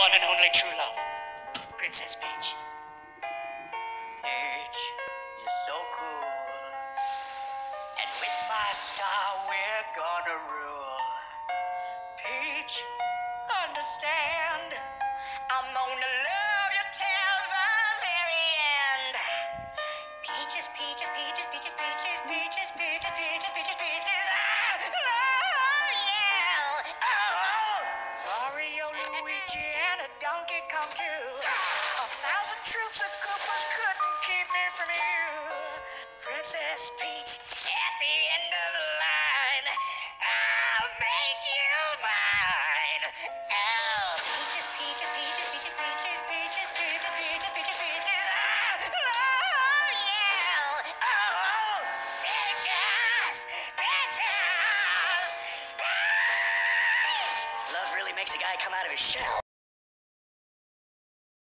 one and only true love, Princess Peach. Peach, you're so cool. And with my star, we're gonna rule. Peach, understand. I'm gonna love you till the very end. Peaches, peaches, peaches, peaches, peaches, peaches, peaches, peaches, peaches, peaches. Ah, oh, yeah. Oh, Mario, Luigi, Donkey Kong too. A thousand troops of Koopas couldn't keep me from you. Princess Peach, at the end of the line, I'll make you mine. Oh, peaches, peaches, peaches, peaches, peaches, peaches, peaches, peaches, peaches, peaches. Ah, oh, yeah. Oh, peaches, peaches, peach. Love really makes a guy come out of his shell.